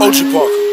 Ultra Park.